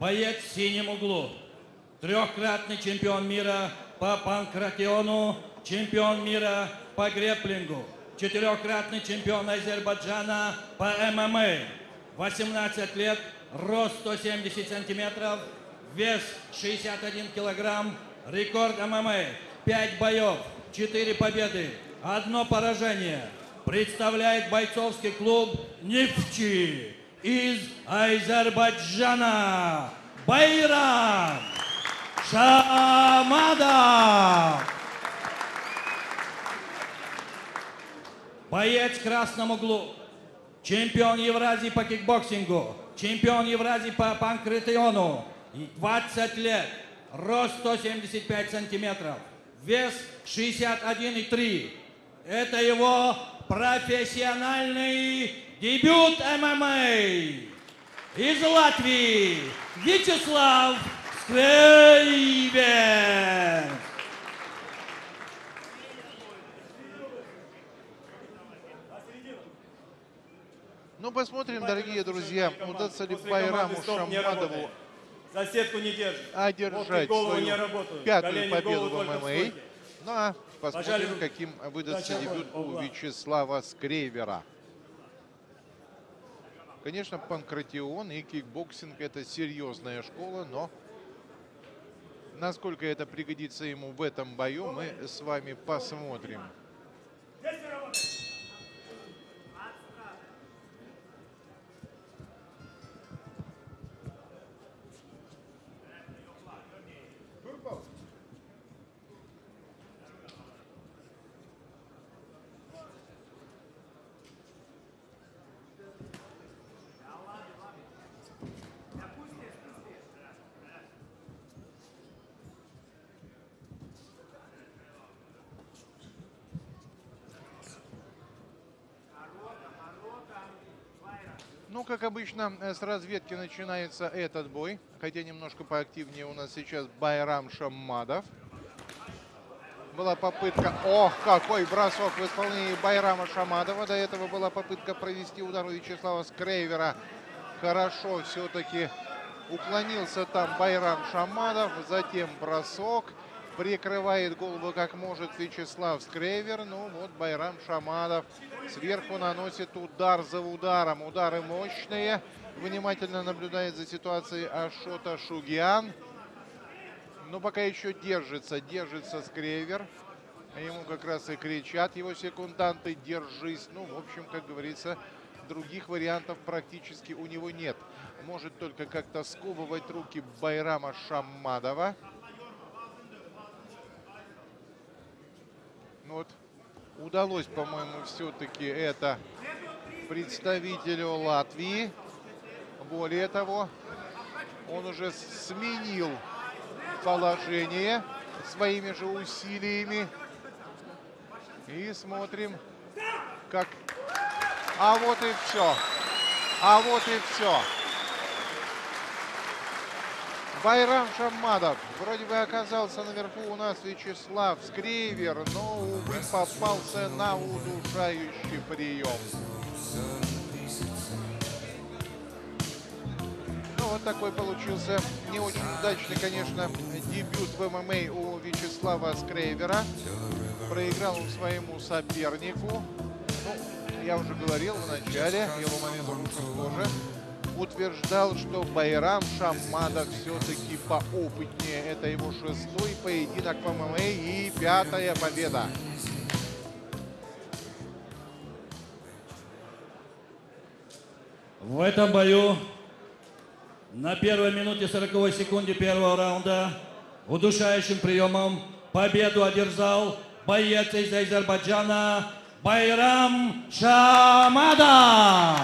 боец в синем углу. Трехкратный чемпион мира по панкратиону, чемпион мира по греплингу, четырехкратный чемпион Азербайджана по ММА. 18 лет, рост 170 сантиметров, вес 61 килограмм, рекорд ММА. 5 боев, 4 победы, одно поражение. Представляет бойцовский клуб «Нефчи» из Азербайджана. Байрам Шамадов. Боец в красном углу. Чемпион Евразии по кикбоксингу. Чемпион Евразии по панкратиону. И 20 лет. Рост 175 сантиметров. Вес 61,3. Это его профессиональный дебют ММА. Из Латвии Вячеслав Скрейвер. Ну, посмотрим, дорогие друзья, удастся ли Байраму Шаммадову сетку не держит. Одержать в голову свою не работают. пятую Колени победу в ММА. Ну а посмотрим, каким выдастся дебют у. Вячеслава Скрейвера. Конечно, панкратион и кикбоксинг – это серьезная школа, но насколько это пригодится ему в этом бою, мы с вами посмотрим. Ну, как обычно, э, с разведки начинается этот бой. Хотя немножко поактивнее у нас сейчас Байрам Шаммадов. Была попытка... Ох, какой бросок в исполнении Байрама Шамадова. До этого была попытка провести удар у Вячеслава Скрейвера. Хорошо все-таки уклонился там Байрам Шамадов. Затем бросок. Прикрывает голову как может Вячеслав Скрейвер. Ну вот Байрам Шамадов сверху наносит удар за ударом. Удары мощные. Внимательно наблюдает за ситуацией Ашота Шугиан. Но пока еще держится, держится Скрейвер. Ему как раз и кричат его секунданты «Держись!». Ну, в общем, как говорится, других вариантов практически у него нет. Может только как-то сковывать руки Байрама Шаммадова. Ну вот, удалось, по-моему, все-таки это представителю Латвии. Более того, он уже сменил положение своими же усилиями. И смотрим, как... А вот и все. А вот и все. Байрам Шаммадов вроде бы оказался наверху у нас Вячеслав Скривер, но, увы, попался на удушающий прием. Ну, вот такой получился не очень удачный, конечно, дебют в ММА у Вячеслава Скрейвера. Проиграл он своему сопернику. Ну, я уже говорил в начале, его момент тоже утверждал, что Байрам Шаммадов все-таки поопытнее. Это его шестой поединок в ММА и пятая победа. В этом бою на первой минуте 40 секунде первого раунда удушающим приемом победу одержал боец из Азербайджана Байрам Шамадов.